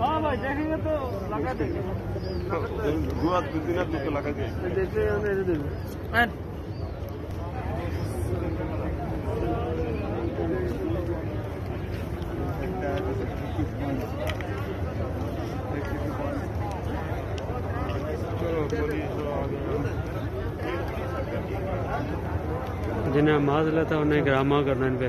ہاں بھائی، دیکھیں گے تو لگا دیں گے۔ لگا دیں دیکھتے ہیں جنہیں نماز لیتا انہیں گرامہ کرنا ان پہ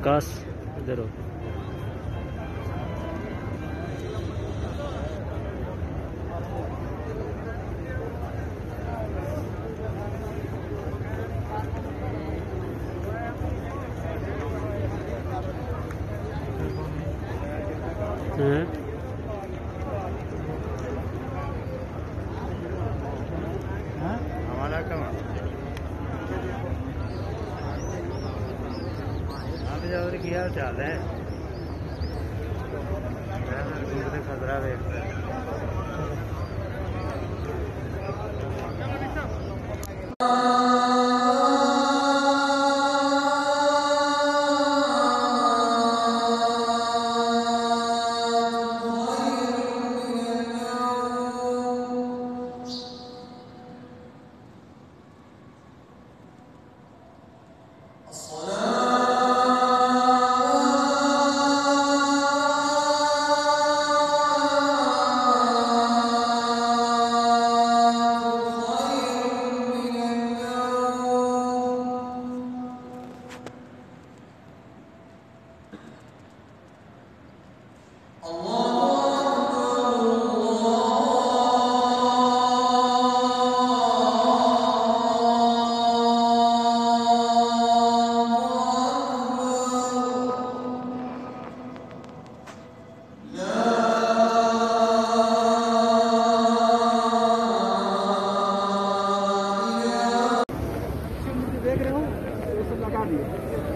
آکاش ادھر ہو ہیں جاؤ کی حال چال ہے خطرہ دیکھ رہے ہوں یہ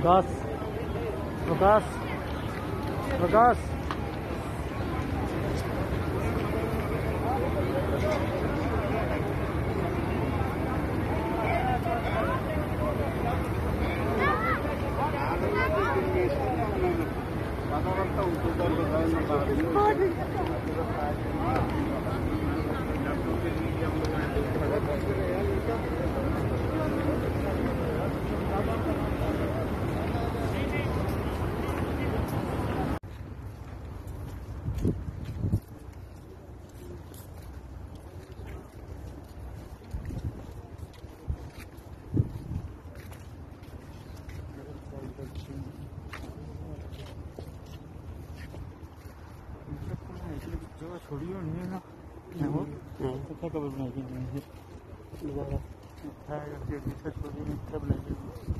Lucas, Lucas, Lucas. جگہ چھوڑی ہونی ہے نا اتنا قبر بنائی گئی ہے دوبارہ اٹھایا گیا کہ پیچھے چھوڑی نہیں اتنا بنائی